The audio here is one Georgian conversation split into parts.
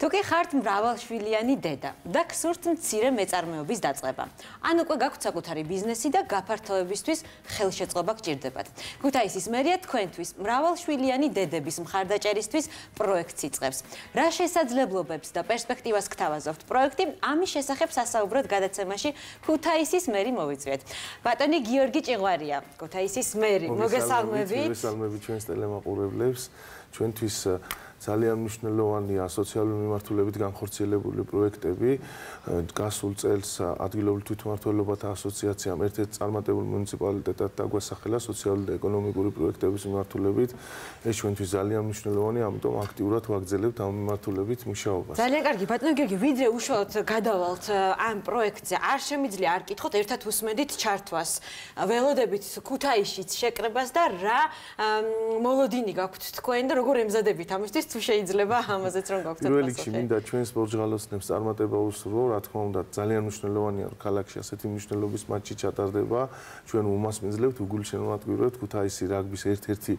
თუ კი ხართ მრავალშვილიანი დედა და გსურთ მცირე მეწარმეობის დაწყება, ან უკვე გაქვთ საკუთარი ბიზნესი და გაფართოებისთვის ხელშეწყობა გჭირდებათ. ქუთაისის მერია თქვენთვის მრავალშვილიანი დედების მხარდაჭერისთვის პროექტს იწყებს. რა შესაძლებლობებს და პერსპექტივას გთავაზობთ პროექტი? ამის შესახებ სასაუბროდ გადაცემაში ქუთაისის მერი მოვიწვიეთ. ბატონი გიორგი ჭიღვარია, ქუთაისის მერი. მოგესალმებით. მოგესალმებით ჩვენს ტელემაყურებლებს. ჩვენთვის ძალიან მნიშვნელოვანია სოციალური მიმართულებით განხორციელებული პროექტები. გასულ წელს ადგილობრივ თვითმმართველობათა ასოციაციამ ერთ-ერთ წარმატებულ მუნიციპალიტეტად დაგვასახელა სოციალური და ეკონომიკური პროექტების მიმართულებით. ეს ჩვენთვის ძალიან მნიშვნელოვანია, ამიტომ აქტიურად ვაგრძელებთ ამ მიმართულებით მუშაობას. ძალიან კარგი, ბატონო გიორგი, ვიდრე უშუალოდ გადავალთ ამ პროექტზე, არ შემიძლია არ კითხოთ ერთად უსმედით ჩართვას. ველოდებით ქუთაისშიც შეკრებას და რა მოლოდინი გაქვთ თქვენ და როგორ ემზადებით ამისთვის? თუ შეიძლება ამაზეც რომ გაგვწევთ პირველ რიგში მინდა ჩვენს სპორტჟღალოსნებს წარმატება უსურვო რა თქმა უნდა ძალიან მნიშვნელოვანია რომ ქალაქში ასეთი მნიშვნელობის მატჩი ჩატარდება. ჩვენ უმასპინძლებთ უგულშემატკივრებთ ქუთაისი რაგბის ერთ-ერთი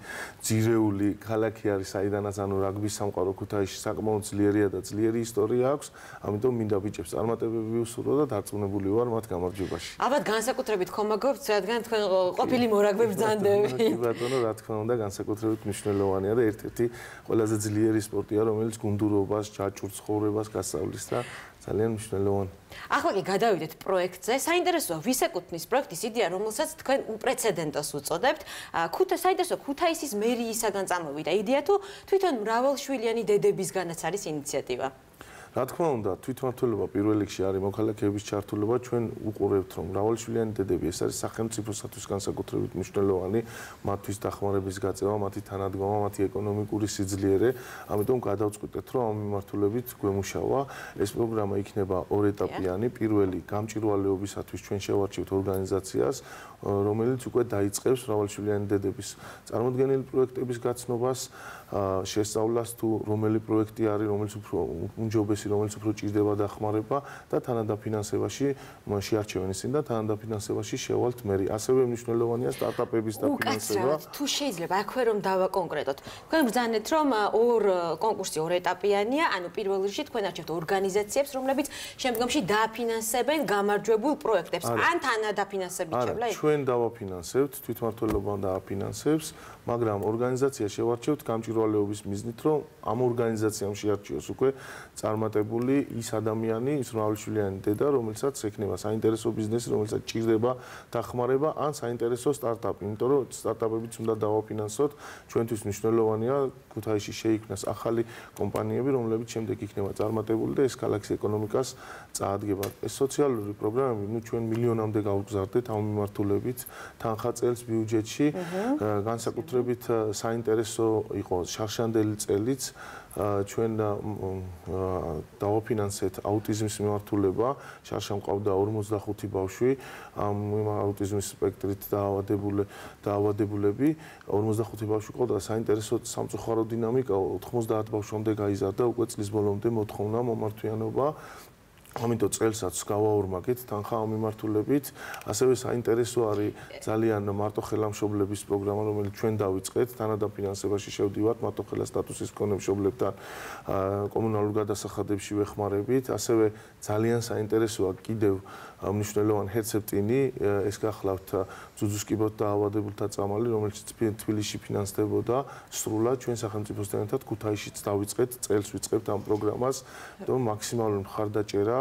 ძირეული ქალაქი არის საიდანაც ანუ რაგბის სამყარო ქუთაისში საკმაოდ ძლიერია და ძლიერი ისტორია აქვს. ამიტომ მინდა ბიჭებს წარმატებები უსურვო და დარწმუნებული ვარ მათ გამარჯვებაში. ალბათ განსაკუთრებით ხომაგობთ რადგან თქვენ ყოფილი მორაგბე ბრძანდები კი ბატონო რა თქმა უნდა განსაკუთრებით მნიშვნელოვანია და ერთ-ერთი ყველაზე ძლიერი სპორტია, რომელიც გუნდურობას, ჯაჭვურ ცხოვრებას გასავლის და ძალიან მნიშვნელოვანი. ახლა კი გადავიდეთ პროექტზე. საინტერესოა, ვის ეკუთვნის პროექტის იდეა, რომელსაც თქვენ უპრეცედენტოს უწოდებთ. ქუთა საინტერესო ქუთაისის მერიისაგან წამოვიდა იდეა თუ თვითონ მრავალშვილიანი დედებისგანაც არის ინიციატივა? რა თქმა უნდა, თვითმმართველობა პირველ რიგში არის მოქალაქეების ჩართულობა. ჩვენ უყურებთ, რომ მრავალშვილიანი დედები ეს არის სახელმწიფოსათვის განსაკუთრებით მნიშვნელოვანი, მათთვის დახმარების გაწევა, მათი თანადგომა, მათი ეკონომიკური სიძლიერე. ამიტომ გადავწყვიტეთ, რომ ამ მიმართულებით გვემუშავა. ეს პროგრამა იქნება ორეტაპიანი. პირველი გამჭირვალეობისათვის ჩვენ შევარჩევთ ორგანიზაციას, რომელიც უკვე დაიწყებს მრავალშვილიანი დედების წარმოქმნილი პროექტების გაცნობას, შესწავლას თუ რომელი პროექტი არის, რომელიც უფრო უმჯობესი პროცესი, რომელიც უფრო ჭირდება დახმარება და თანადაფინანსებაში შეარჩევენ ისინი და თანადაფინანსებაში შევალთ მერი. ასევე მნიშვნელოვანია სტარტაპების დაფინანსება. თუ შეიძლება აქვე რომ დავა კონკრეტოთ. თქვენ ბრძანეთ რომ ორ კონკურსი ორ ეტაპიანია, ანუ პირველ რიგში თქვენ არჩევთ ორგანიზაციებს, რომლებიც შემდგომში დააფინანსებენ გამარჯვებულ პროექტებს. ან თანადაფინანსებით შევლა იქ. ჩვენ დავაფინანსებთ, თვითმმართველობა დააფინანსებს, მაგრამ ორგანიზაცია შევარჩევთ გამჭირვალეობის მიზნით, რომ ამ ორგანიზაციამ შეარჩიოს უკვე წარმატებული ის ადამიანი, ის მრავალშვილიანი დედა, რომელსაც ექნება საინტერესო ბიზნესი, რომელსაც ჭირდება დახმარება ან საინტერესო სტარტაპი, იმიტომ რომ სტარტაპებიც უნდა დავაფინანსოთ. ჩვენთვის მნიშვნელოვანია ქუთაისში შეიქმნას ახალი კომპანიები, რომლებიც შემდეგ იქნება წარმატებული და ეს ქალაქის ეკონომიკას წაადგება. ეს სოციალური პროგრამები, ну ჩვენ მილიონამდე გავგზავნეთ ამ მიმართულებით თანხა წელს ბიუჯეტში. განსაკუთრებით საინტერესო იყო შარშანდელი წელიც ჩვენ დავაფინანსეთ აუტიზმის მიმართულება. შარშა მყავდა 45 ბავშვი ამ აუტიზმის სპექტრით დაავადებული დაავადებულები. 45 ბავშვი ყავდა საინტერესო სამწუხარო დინამიკა 90 ბავშვამდე გაიზარდა უკვე წლის ბოლომდე მოთხოვნა მომართვიანობა ამიტომ წელსაც გავაორმაგეთ თანხა ამ მიმართულებით. ასევე საინტერესო არის ძალიან მარტო ხელამშობლების პროგრამა, რომელიც ჩვენ დავიწყეთ, თანადაფინანსებაში შევდივართ მარტო ხელა სტატუსის მქონე მშობლებთან კომუნალურ გადასახადებში ვეხმარებით. ასევე ძალიან საინტერესოა კიდევ მნიშვნელოვანი ჰერცეპტინი, ეს გახლავთ ძუძუსკიბოთ დაავადებულთა წამალი, რომელიც თბილისში ფინანსდებოდა სრულად ჩვენ სახელმწიფოსთან ერთად ქუთაისშიც დავიწყეთ, წელს ვიწყებთ ამ პროგრამას, რომ მაქსიმალური მხარდაჭერა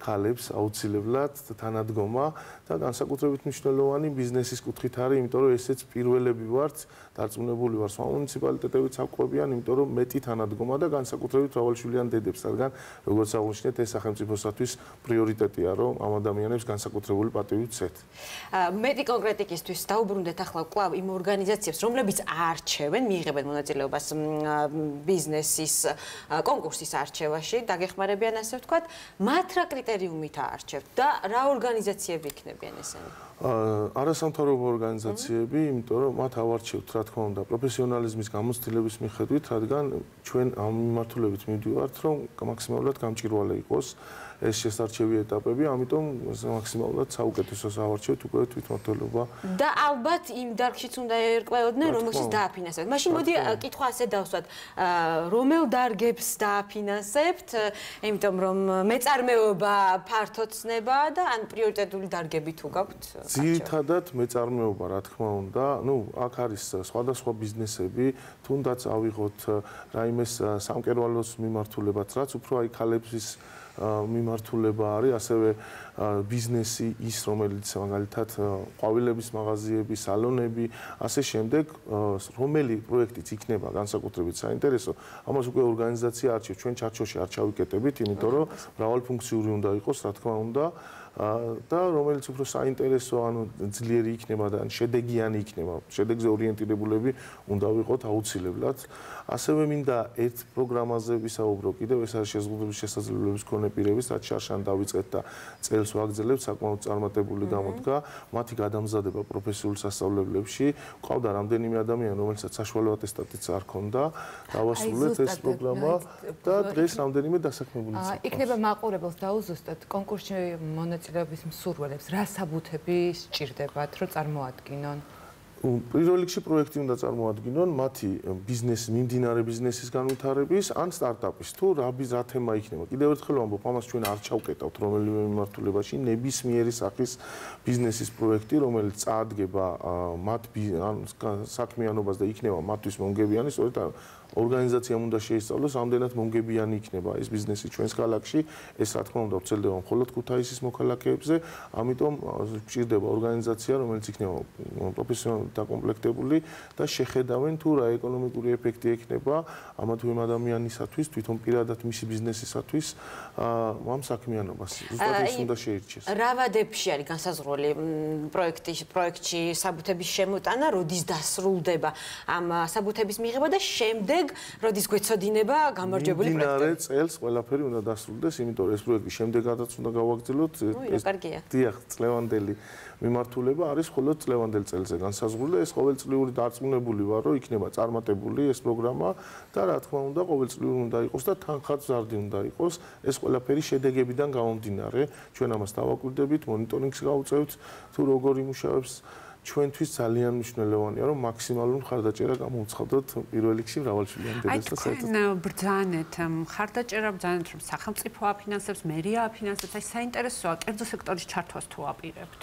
ქალებს აუცილებლად თანადგომა და განსაკუთრებით მნიშვნელოვანი ბიზნესის კუთხით არის, იმიტომ რომ ესეც პირველები ვართ, დარწმუნებული ვარ, სხვა მუნიციპალიტეტებიც აყვებიან, იმიტომ რომ მეტი თანადგომა და განსაკუთრებით რავალშვილიან დედებს, რადგან როგორც აღნიშნეთ, ეს სახელმწიფოსათვის პრიორიტეტია, რომ ამ ადამიანებს განსაკუთრებული პატივი ვცეთ. მეტი კონკრეტიკისთვის დაუბრუნდეთ ახლა კლავ იმ ორგანიზაციებს, რომლებიც არჩევენ, მიიღებენ მონაწილეობას ბიზნესის კონკურსის არჩევაში, დაგეხმარებიან ასე ვთქვათ, მათ რა კრიტერიუმით აარჩევთ და რა ორგანიზაციები იქნებიან ესენი? არასამთავრობო ორგანიზაციები, იმიტომ რომ მათ ავარჩევთ, რა თქმა უნდა, პროფესიონალიზმის გამოცდილების მიხედვით, რადგან ჩვენ ამ მიმართულებით მივდივართ, რომ მაქსიმალურად გამჭირვალე იყოს ეს შესარჩევი ეტაპები, ამიტომ მაქსიმალურად საუკეთესოს ავარჩევთ უკვე თვითმართველობა. და ალბათ იმ დარგშიც უნდა ერკვეოდნენ, რომელშიც დააფინანსებთ. მაშინ მოდი კითხვა ასე დავსვათ, რომელ დარგებს დააფინანსებთ, იმიტომ რომ მეწარმეობა ფართოდ ცნება და ან პრიორიტეტული დარგები თუ გაქვთ? ძირითადად მეწარმეობა, რა თქმა უნდა, ну, აქ არის სხვადასხვა ბიზნესები, თუნდაც ავიღოთ რაიმეს სამკერვალოს მიმართულებაც, რაც უფრო აი ქალების მიმართულება არის, ასევე ბიზნესი ის, რომელიც მაგალითად ყვავილების მაღაზიები, სალონები, ასე შემდეგ, რომელი პროექტიც იქნება განსაკუთრებით საინტერესო, ამას უკვე ორგანიზაცია არჩევს, ჩვენ ჩარჩოში არ ჩავიკეტებით, იმიტომ რომ მრავალფუნქციური უნდა იყოს, რა თქმა უნდა. და რომელიც უფრო საინტერესო, ანუ ძლიერი იქნება და შედეგიანი იქნება, შედეგზე ორიენტირებულები უნდა ვიყოთ აუცილებლად. ასევე მინდა ერთ პროგრამაზე ვისაუბრო კიდევ, ეს არის შეზღუდვების შესაძლებლობის მქონე პირების, რაც შარშან დავიწყეთ და წელს ვაგრძელებთ საკმაოდ წარმატებული გამოდგა, მათი გადამზადება პროფესიულ სასწავლებლებში. ყავდა რამდენიმე ადამიანი, რომელსაც საშუალო ატესტატიც არ ქონდა, დავასრულეთ ეს პროგრამა და დღეს რამდენიმე დასაქმებულიც. იქნება მაყურებელს დაუზუსტოთ კონკურსში მონაწილე მონაწილეობის მსურველებს რა საბუთები სჭირდებათ, რომ წარმოადგინონ? პირველ რიგში პროექტი უნდა წარმოადგინონ მათი ბიზნეს მიმდინარე ბიზნესის განვითარების ან სტარტაპის თუ რა ბიზ რა თემა იქნება. კიდევ ერთხელ ვამბობ, ამას ჩვენ არ ჩავკეტავთ რომელიმე მიმართულებაში, ნებისმიერი სახის ბიზნესის პროექტი, რომელიც წაადგება მათ ან საქმიანობას და იქნება მათთვის მომგებიანი, სწორედ ორგანიზაციამ უნდა შეისწავლოს ამდენად მომგებიანი იქნება ეს ბიზნესი ჩვენს ქალაქში. ეს რა თქმა უნდა ვრცელდება მხოლოდ ქუთაისის მოქალაქეებზე. ამიტომ გვჭირდება ორგანიზაცია რომელიც იქნება პროფესიონალურად დაკომპლექტებული და შეხედავენ თუ რა ეკონომიკური ეფექტი ექნება ამა თუ იმ ადამიანისათვის თვითონ პირადად მისი ბიზნესისათვის ამ საქმიანობას. ზუსტად ის უნდა შეირჩეს რა ვადებში არის განსაზღვრული პროექტის პროექტში საბუთების შემოტანა როდის დასრულდება ამ საბუთების მიღება და შემდეგ შემდეგ როდის გვეცოდინება გამარჯვებული პროექტი? დინარე წელს ყველაფერი უნდა დასრულდეს, იმიტომ რომ ეს პროექტი შემდეგადაც უნდა გავაგრძელოთ. ეს დიახ, წლევანდელი მიმართულება არის მხოლოდ წლევანდელ წელზე განსაზღვრული და ეს ყოველწლიური დარწმუნებული ვარ, რომ იქნება წარმატებული ეს პროგრამა და რა თქმა უნდა, ყოველწლიური უნდა იყოს და თანხმზარდი უნდა იყოს ეს ყველაფერი შედეგებიდან გამომდინარე. ჩვენ ამას დავაკვირდებით, მონიტორინგს გავუწევთ, თუ როგორ იმუშავებს ჩვენთვის ძალიან მნიშვნელოვანია რომ მაქსიმალური მხარდაჭერა გამოუცხადოთ პირველ რიგში მრავალშვილიან დედას და საერთოდ აი ბრძანეთ მხარდაჭერა ბრძანეთ რომ სახელმწიფო აფინანსებს, მერია აფინანსებს, აი საინტერესოა კერძო სექტორის ჩართვას თუ აპირებთ.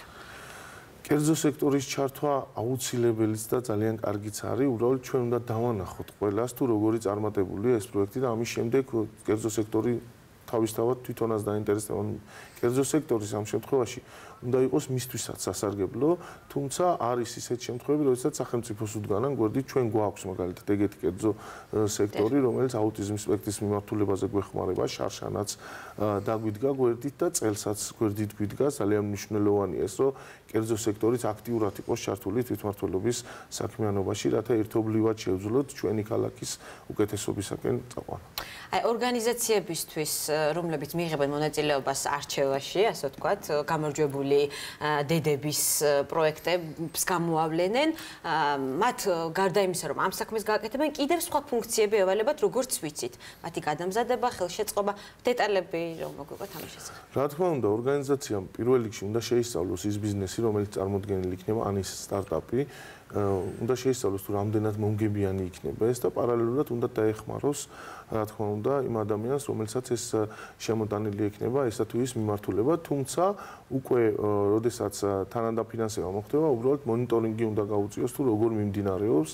კერძო სექტორის ჩართვა აუცილებელიც და ძალიან კარგიც არის. უბრალოდ ჩვენ უნდა დავანახოთ ყველას თუ როგორი წარმატებულია ეს პროექტი და ამის შემდეგ კერძო სექტორი თავისთავად თვითონაც დაინტერესდება კერძო სექტორის ამ შემთხვევაში უნდა იყოს მისთვისაც სასარგებლო, თუმცა არის ისეთ შემთხვევები, როდესაც სახელმწიფოს უდგანან გვერდით ჩვენ გვაქვს მაგალითად ეგეთი კერძო სექტორი, რომელიც აუტიზმის სპექტრის მიმართულებაზე გვეხმარება, შარშანაც დაგვიდგა გვერდით და წელსაც გვერდით გვიდგა, ძალიან მნიშვნელოვანია ეს, რომ კერძო სექტორიც აქტიურად იყოს ჩართული თვითმართველობის საქმიანობაში, რათა ერთობლივად შევძლოთ ჩვენი ქალაქის უკეთესობისაკენ წაყვანა. აი ორგანიზაციებისთვის, რომლებიც მიიღებენ მონაწილეობას არჩევაში, ასე ვთქვათ, გამარჯვებული დედების პროექტებს გამოავლენენ. მათ გარდა იმისა, რომ ამ საქმეს გააკეთებენ, კიდევ სხვა ფუნქციები ევალებათ, როგორც ვიცით. მათი გადამზადება, ხელშეწყობა, დეტალები რომ მოგვიყვეთ ამ შესახებ. რა თქმა უნდა, ორგანიზაციამ პირველ რიგში უნდა შეისწავლოს ის ბიზნესი, რომელიც წარმოქმნილი იქნება, ან ის სტარტაპი, უნდა შეისწავლოს თუ რამდენად მომგებიანი იქნება ეს და პარალელურად უნდა დაეხმაროს რა თქმა უნდა იმ ადამიანს რომელსაც ეს შემოტანილი იქნება ესა თუ ის მიმართულება თუმცა უკვე როდესაც თანანდაფინანსება მოხდება უბრალოდ მონიტორინგი უნდა გაუწიოს თუ როგორ მიმდინარეობს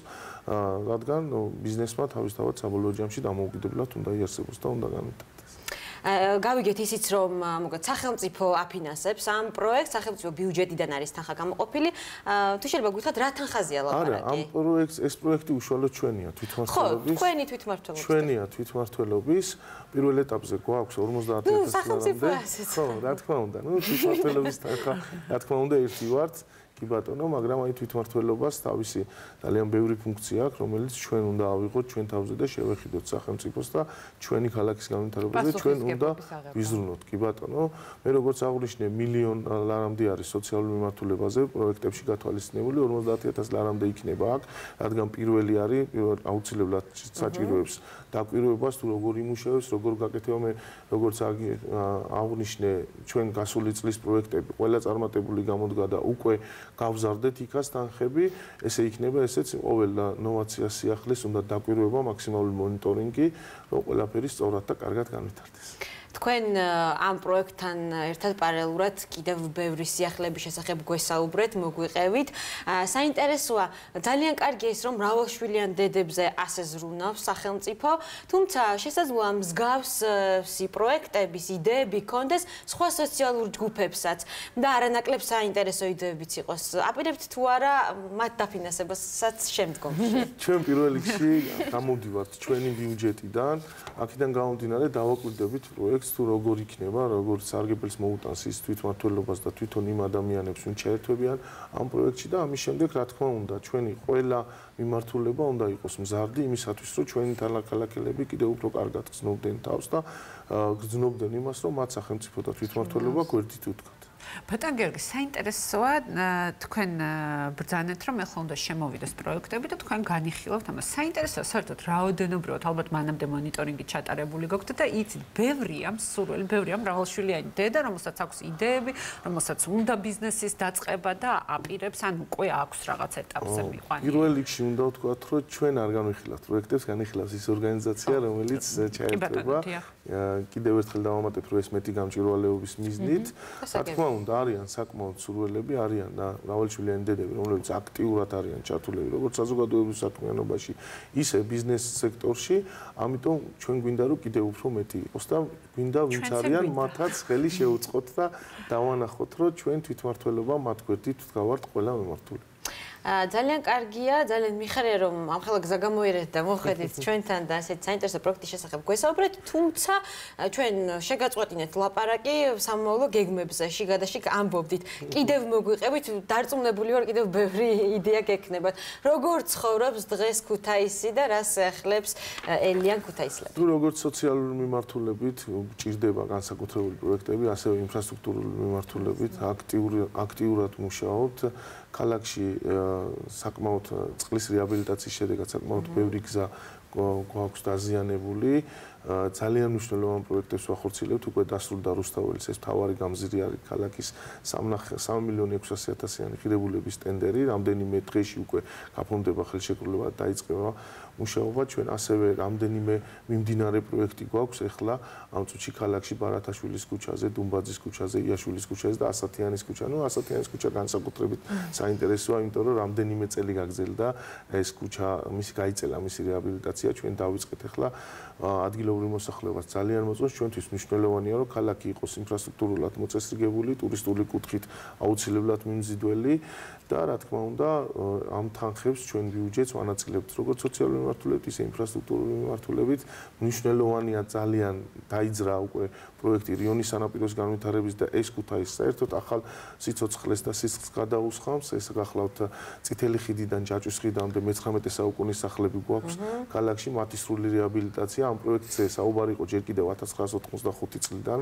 რადგან ბიზნესმა თავისთავად საბოლოო ჯამში დამოუკიდებლად უნდა იარსებოს და უნდა განვითარდეს გავიგეთ ისიც რომ მოგეთ სახელმწიფო აფინანსებს ამ პროექტს სახელმწიფო ბიუჯეტიდან არის თანხა გამოყოფილი. თუ შეიძლება გითხრათ რა თანხაზეა ლაპარაკი? არა ამ პროექტს ეს პროექტი უშუალოდ ჩვენია თვითმართველობის. ხო თქვენი თვითმართველობის. ჩვენია თვითმართველობის. პირველ ეტაპზე გვაქვს 50000 ლარამდე. ხო რა თქმა უნდა ნუ თვითმართველობის თანხა რა თქმა უნდა ერთი ვართ კი ბატონო, მაგრამ აი თვითმართველობას თავისი ძალიან ბევრი ფუნქცია აქვს, რომელიც ჩვენ უნდა ავიღოთ ჩვენ თავზე და შევეხიდოთ სახელმწიფოს და ჩვენი ქალაქის განვითარებაზე ჩვენ უნდა ვიზრუნოთ. კი ბატონო, მე როგორც აღნიშნე, მილიონ ლარამდე არის სოციალური მიმართულებაზე პროექტებში გათვალისწინებული, 50000 ლარამდე იქნება აქ, რადგან პირველი არის აუცილებლად საჭიროებს დაკვირვებას თუ როგორ იმუშავებს, როგორ გაკეთება მე როგორც აღნიშნე ჩვენ გასული წლის პროექტები, ყველა წარმატებული გამოდგა და უკვე გავზარდეთ იქას თანხები, ესე იქნება ესეც ყოველ ნოვაციას სიახლეს უნდა დაკვირვება, მაქსიმალური მონიტორინგი, რომ ყველაფერი სწორად და კარგად განვითარდეს. თქვენ ამ პროექტთან ერთად პარალელურად კიდევ ბევრი სიახლეების შესახებ გვესაუბრეთ, მოგვიყევით. საინტერესოა, ძალიან კარგია ის, რომ მრავალშვილიან დედებზე ასე ზრუნავს სახელმწიფო, თუმცა შესაძლოა მსგავსი პროექტების იდეები კონდეს სხვა სოციალურ ჯგუფებსაც და არანაკლებ საინტერესო იდეებიც იყოს. აპირებთ თუ არა მათ დაფინანსებასაც შემდგომში? ჩვენ პირველ რიგში გამოდივართ ჩვენი ბიუჯეტიდან, აქედან გამომდინარე დავაკვირდებით პროექტს პროექტს თუ როგორ იქნება, როგორ სარგებელს მოუტანს ის თვითმართველობას და თვითონ იმ ადამიანებს, ვინც შეერთვებიან ამ პროექტში და ამის შემდეგ, რა თქმა უნდა, ჩვენი ყველა მიმართულება უნდა იყოს მზარდი იმისათვის, რომ ჩვენი თანაკალაკელები კიდევ უფრო კარგად გზნობდნენ თავს და გზნობდნენ იმას, რომ მათ სახელმწიფო და თვითმართველობა გვერდით უთქვა. ბატონ გიორგი, საინტერესოა თქვენ ბრძანეთ, რომ ეხლა უნდა შემოვიდეს პროექტები და თქვენ განიხილავთ ამას. საინტერესოა საერთოდ რაოდენობრივად, ალბათ მანამდე მონიტორინგი ჩატარებული გქონდა და იცით, ბევრია მსურველი, ბევრია მრავალშვილიანი დედა, რომელსაც აქვს იდეები, რომელსაც უნდა ბიზნესის დაწყება და აპირებს, ან უკვე აქვს რაღაც ეტაპზე მიყვანი. პირველ რიგში უნდა ვთქვათ, რომ ჩვენ არ განვიხილავთ პროექტებს, განიხილავს ის ორგანიზაცია, რომელიც ჩაერთვება. კიდევ ერთხელ დავამატებ, რომ ეს მეტი გამჭვირვალეობის მიზნით, რა თქმა უნდა არიან საკმაოდ სურველები, არიან და მრავალშვილიანი დედები, რომლებიც აქტიურად არიან ჩართულები როგორც საზოგადოებრივ საქმიანობაში, ისე ბიზნეს სექტორში, ამიტომ ჩვენ გვინდა რომ კიდევ უფრო მეტი იყოს და გვინდა ვინც არიან მათაც ხელი შეუწყოთ და დავანახოთ რომ ჩვენ თვითმართველობა მათ გვერდით ვდგავართ ყველა მიმართულებით. ძალიან კარგია, ძალიან მიხარია რომ ამ ხელ გზა გამოიერეთ და მოხედით ჩვენთან და ასეთ საინტერესო პროექტის შესახებ გვესაუბრეთ, თუმცა ჩვენ შეგაწყვეტინეთ ლაპარაკი სამომავლო გეგმებზე, შიგადაშიგ ამბობდით. კიდევ მოგვიყევით, დარწმუნებული ვარ, კიდევ ბევრი იდეა გექნებათ. როგორ ცხოვრობს დღეს ქუთაისი და რას ახლებს ელიან ქუთაისლებს? თუ როგორც სოციალური მიმართულებით ჭირდება განსაკუთრებული პროექტები, ასევე ინფრასტრუქტურული მიმართულებით აქტიური აქტიურად მუშაობთ. ქალაქში საკმაოდ წყლის რეაბილიტაციის შედეგად საკმაოდ ბევრი გზა გვაქვს დაზიანებული ძალიან მნიშვნელოვან პროექტებს ვახორციელებთ უკვე დასრულდა რუსთაველის ეს თავარი გამზირი არის ქალაქის 3 მილიონი 600.000-იანი ღირებულების ტენდერი რამდენიმე დღეში უკვე გაფორმდება ხელშეკრულება დაიწყება მუშაობა ჩვენ ასევე რამდენიმე მიმდინარე პროექტი გვაქვს ახლა ამ წუთში ქალაქში ბარათაშვილის ქუჩაზე, დუმბაძის ქუჩაზე, იაშვილის ქუჩაზე და ასათიანის ქუჩა. ნუ ასათიანის ქუჩა განსაკუთრებით საინტერესოა, იმიტომ რომ რამდენიმე წელი გაგზელდა ეს ქუჩა, მისი გაიწელა მისი რეაბილიტაცია, ჩვენ დავიწყეთ. ახლა ადგილობრივ მოსახლეობას ძალიან მოწონს. ჩვენთვის მნიშვნელოვანია რომ ქალაქი იყოს ინფრასტრუქტურულად მოწესრიგებული, ტურისტული კუთხით აუცილებლად მიმზიდველი და რა თქმა უნდა ამ თანხებს ჩვენ ბიუჯეტს ვანაწილებთ როგორც სოციალური მიმართულებით, ისე ინფრასტრუქტურული მიმართულებით. მნიშვნელოვანია ძალიან დაიძრა უკვე პროექტი რიონის სანაპიროს განვითარების და ეს ქუთაის საერთოდ ახალ სიცოცხლეს და სისხლს გადაუსხამს. ეს გახლავთ წითელი ხიდიდან ჯაჭვის ხიდამდე მე-19 საუკუნის სახლები გვაქვს ქალაქში მათი სრული რეაბილიტაცია. ამ პროექტზე საუბარი იყო ჯერ კიდევ 1985 წლიდან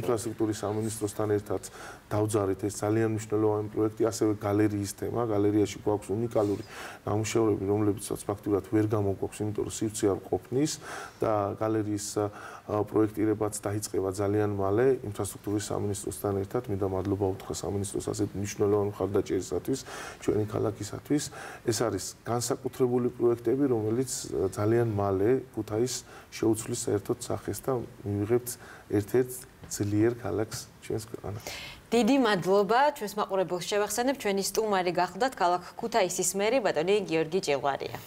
ინფრასტრუქტურის სამინისტროსთან ერთად დავძარით ეს ძალიან მნიშვნელოვანი პროექტი, ასევე გალერეის თემა. გალერეაში გვაქვს უნიკალური ნამუშევრები, რომლებიცაც ფაქტურად ვერ გამოგვაქვს, იმიტომ რომ სივრცე არ ყოფნის და გალერეის პროექტირებაც დაიწყება ძალიან მალე ინფრასტრუქტურის სამინისტროსთან ერთად. მინდა მადლობა უთხრა სამინისტროს ასეთ მნიშვნელოვან მხარდაჭერისათვის ჩვენი ქალაქისათვის. ეს არის განსაკუთრებული პროექტები, რომელიც ძალიან მალე ქუთაის შეუცვლის საერთოდ სახეს და მივიღებთ ერთ-ერთ ძლიერ ქალაქს ჩვენს ქვეყანაში. დიდი მადლობა ჩვენს მაყურებელს შევახსენებ ჩვენი სტუმარი გახლდათ ქალაქ ქუთაისის მერი ბატონი გიორგი ჭეღვარია.